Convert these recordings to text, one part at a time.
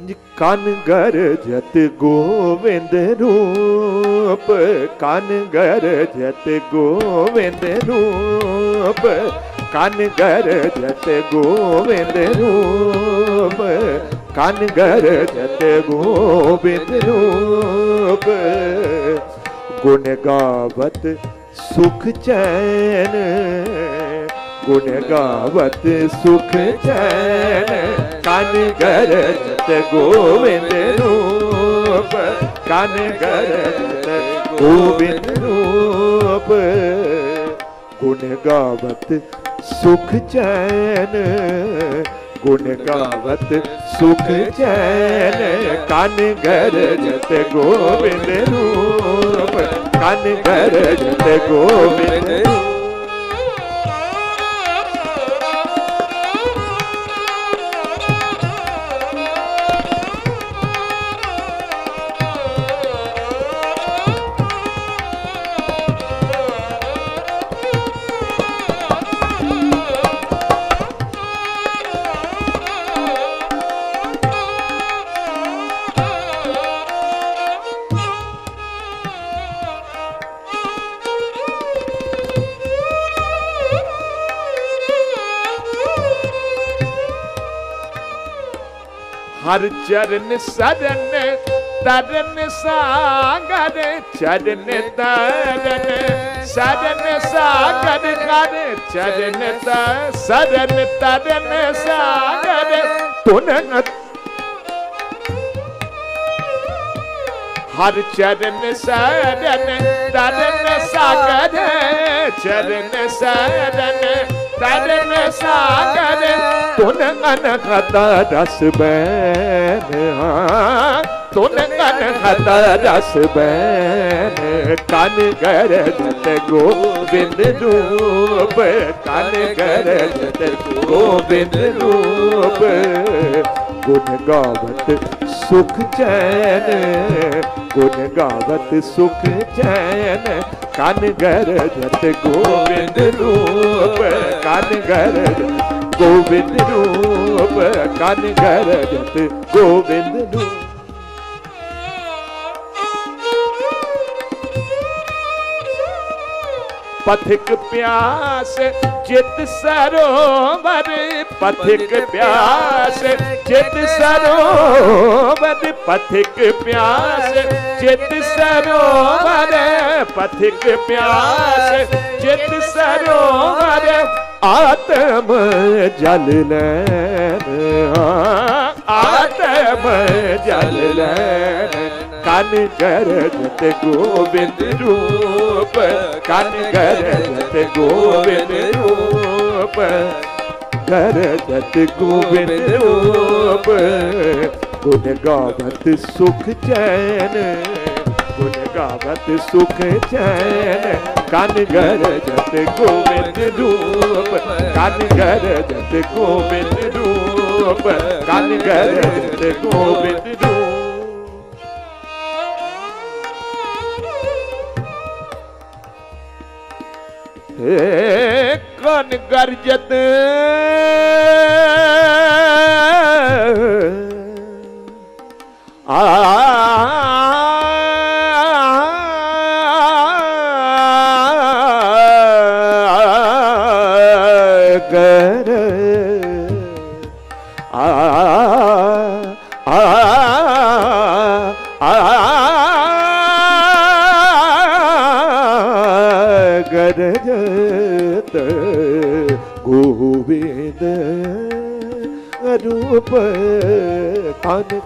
कान गरजत गोविंद रूप, कान घर जत गोविंद रूप, कान गरजत गोविंद रूप, कान गरजत गोविंद रूप। गुण गावत सुख चैन गुण गावत सुख चैन, कान गरत गोविंद रूप, कान गरत गोविंद रूप। गुण गावत सुख चैन गुण गावत सुख चैन, कान गरजत गोविंद रूप, कान गरजत गोविंद रूप। हर चरण सरन तरन सागर, चरण तरन सरन सागर कर चरण सरन तरन सागर तुन हर चरण सरन तरन सागर, चरण सरन ਸਰਨ ਤਰਨ ਸਾਗਰ ਤੁਨ ਅਨਹਤ ਰਸ ਬੈਨ ਤੁਨ ਅਨਹਤ ਰਸ ਬੈਨ। ਕਨ ਗਰਜਤ ਗੋਬਿੰਦ ਰੂਪ। ਕਨ ਗਰਜਤ ਗੋਬਿੰਦ ਰੂਪ। गुण गावत सुख चैन, गुण गावत सुख चैन। कान गरजत गोविंद रूप, कान घर गोविंद रूप, कान गरजत गोविंद रूप। पथिक प्यास चित सरोवर। पथिक प्यास चित सरोवर। पथिक प्यास चित सरोवर। पथिक प्यास चित सरोवर। आत्म जल न आत्म जल कन गरजत गोविंद रूप। रूप कान गरजत गोविंद रूप। कर गरजत गोविंद रूप। गुण गावत सुख चैन। गुण गावत सुख चैन। कान गरजत गोविंद रूप। कान गरजत गोविंद रूप। कान गरजत गोविंद ਕਨ ਗਰਜਤ। ਆ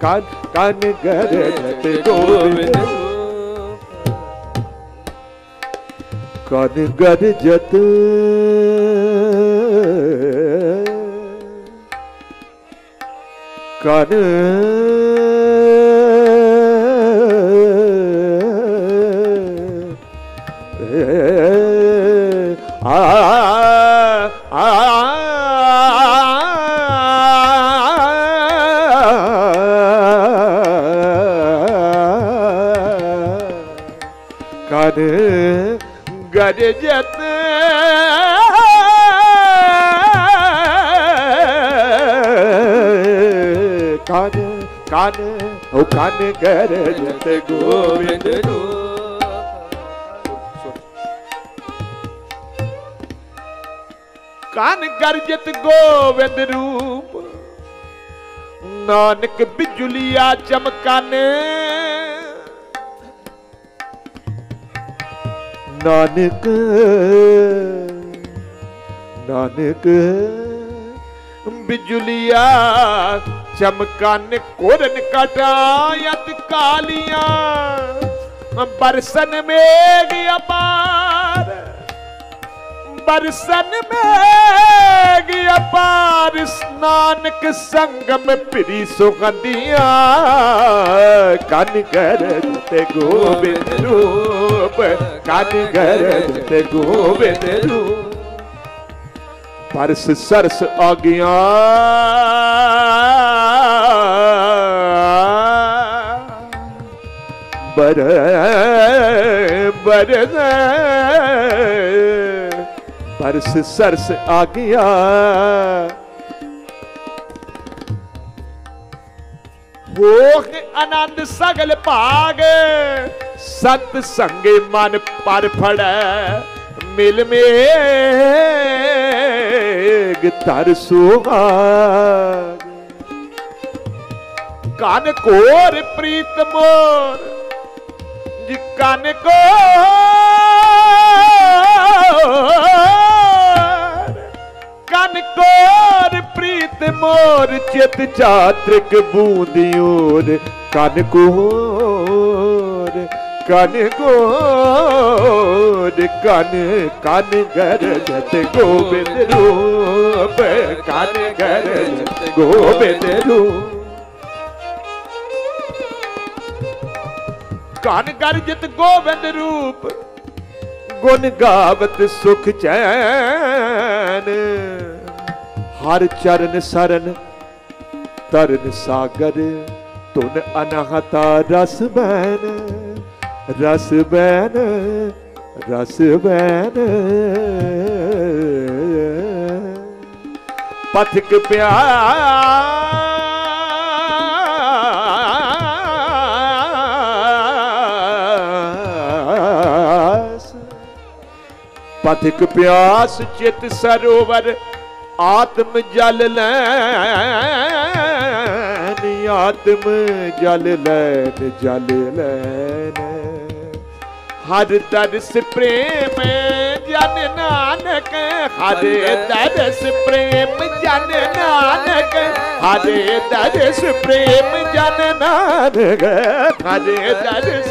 ਕਨ ਕਨ ਕਨ ਗਰਜਤ ਗੋਬਿੰਦ ਕਨ ਗਰਜਤ ਕਨ ਜਤ। ਕਨ ਕਨ, ਉਹ ਕਨ ਕਰ ਜਤ ਗੋਵਿੰਦ ਨੂੰ। ਕਨ ਗਰਜਤ ਗੋਵਿੰਦ ਰੂਪ ਨਾਨਕ ਬਿਜੁਲੀਆ ਚਮਕਾਨੇ। नानक नानक बिजुलिया चमकन कोरन कटायत कालिया बरसन मेघ अपार। बरसन में गिया पार स्नानक संगम प्री सुगंधिया कन गरत गोविंद रूप। कन गरत गोविंद रूप परस सरस आज्ञा बर बर परस सरस आ गया। होख आनंद सगल भाग सत संगे मन पर फड़, मिल मेघ तर सुहाग। कान कोर प्रीत मोर कन को ਕਨ ਕੋਰ ਪ੍ਰੀਤ ਮੋਰ ਚਿਤ ਚਾਤ੍ਰਿਕ ਬੂੰਦਿਓਰ ਕਨ ਕੋਰ ਕਨ ਕੋਰ ਕਨ ਕਨ ਗਰਜਤ ਗੋਬਿੰਦ ਰੂਪ। ਕਨ ਗਰਜਤ ਗੋਬਿੰਦ ਰੂਪ। ਕਨ ਗਰਜਤ ਗੋਬਿੰਦ ਰੂਪ। ਗੁਣ ਗਾਵਤ ਸੁਖ ਚੈਨ। ਹਰ ਚਰਨ ਸਰਨ, ਤਰਨ ਸਾਗਰ ਤੁਨ ਅਨਹਤਾ ਰਸ ਬੈਨ। ਰਸ ਬੈਨ ਰਸ ਬੈਨ। ਪਥਿਕ ਪਿਆਸ पथिक प्यास चित सरोवर आत्म जल लैन आत्म जल लैन जल लैन। हर तरस प्रेम जन नानक हर तरस प्रेम जन नानक हर तरस प्रेम जन नानक हर तरस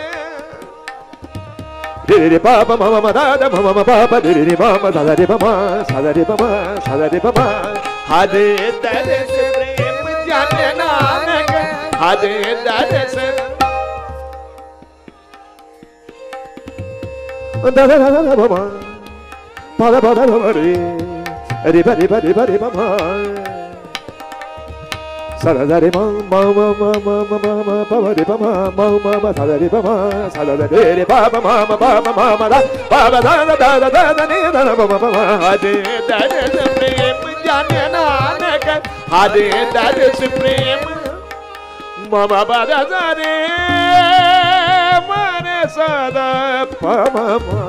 re re pa pa ma ma ma da da ma ma ma pa pa re re ma ma sa da re pa ma sa da re pa ma sa da re pa ma hade dares prem jane nanak hade dares da da da da pa ma pa da pa da pa re re pa re pa re pa re pa ma sadare ma ma ma ma ma ma ma ma pa ma re pa ma ma ma ma sadare pa ma sadare re pa ma ma ma pa ma ma ma da pa ma da da da da da da ne da da pa ma pa ma hare dar se prem jane nanak hare dar se prem ma ma ba da da re ma ne sa da pa ma ma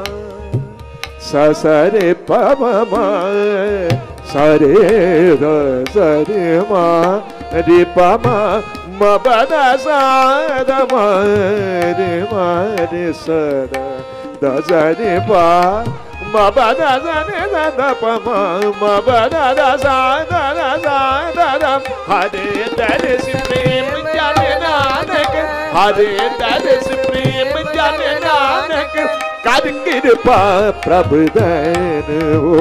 sa sa re pa ma ma sa re da sa re ma re pa ma ma ba da sa da ma re ma re sa da da za re pa ma ba da za ne da da pa ma ma ba da da sa da da sa da da hare dare si prem jane nanak hare dare si prem jane nanak कर कृपा प्रभु then ओ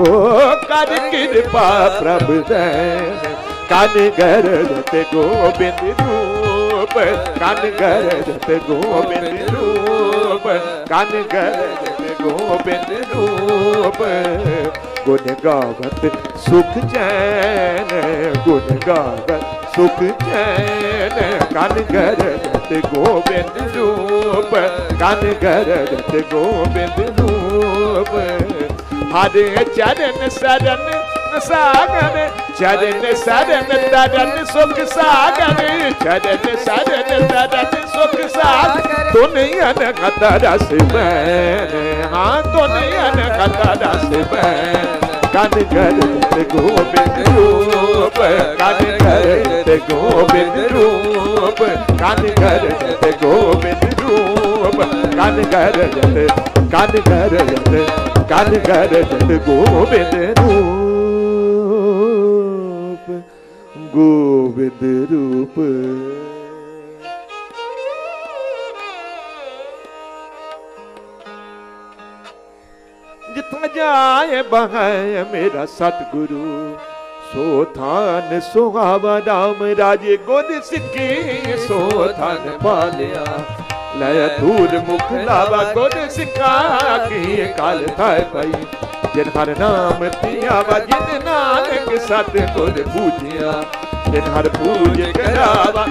कर कृपा प्रभु then ਕਨ ਗਰਜਤ ਗੋਬਿੰਦ ਰੂਪ, ਕਨ ਗਰਜਤ ਗੋਬਿੰਦ ਰੂਪ, ਕਨ ਗਰਜਤ ਗੋਬਿੰਦ ਰੂਪ। ਗੁਣ ਗਾਵਤ ਸੁਖ ਚੈਨ, ਗੁਣ ਗਾਵਤ ਸੁਖ ਚੈਨ, ਕਨ ਗਰਜਤ ਗੋਬਿੰਦ ਰੂਪ, ਕਨ ਗਰਜਤ ਗੋਬਿੰਦ ਰੂਪ। ਹਰੇ ਚਰਨ ਸਰਨ sagane chadene sadene dadane sok sagane chadene sadene dadane sok sagane duniya ne katada se maine ha duniya ne katada se maine ਕਨ ਕਰ ਤੇ ਗੋਬਿੰਦ ਰੂਪ ਕਨ ਕਰ ਤੇ ਗੋਬਿੰਦ ਰੂਪ ਕਨ ਕਰ ਤੇ ਗੋਬਿੰਦ ਰੂਪ ਕਨ ਕਰ ਤੇ ਕਨ ਕਰ ਤੇ ਕਨ ਕਰ ਤੇ ਗੋਬਿੰਦ ਰੂਪ ਗੋਬਿੰਦ ਰੂਪ ਜਿੱਥਾ ਜਾਏ ਬਹਾਏ ਮੇਰਾ ਸਤਿਗੁਰੂ ਸੋ ਥਾਨ ਸੁਹਾਵਾ ਨਾਮ ਰਾਜੇ ਗੁਣ ਸਿੱਖੀ ਸੋ ਥਾਨ ਪਾਲਿਆ ਲੈ ਧੂਰ ਮੁਖ ਲਾਵਾ ਗੁਣ ਸਿੱਖਾ ਕੀ ਕਾਲ ਥਾਇ ਪਈ ਜਿਨ ਹਰ ਨਾਮ ਧਿਆਵਾ ਜਿਨ ਨਾਨਕ ਸਤ ਗੁਰ ਪੂਜਿਆ ਜਿਨ ਹਰ ਪੂਜ ਕਰਾਵਾ।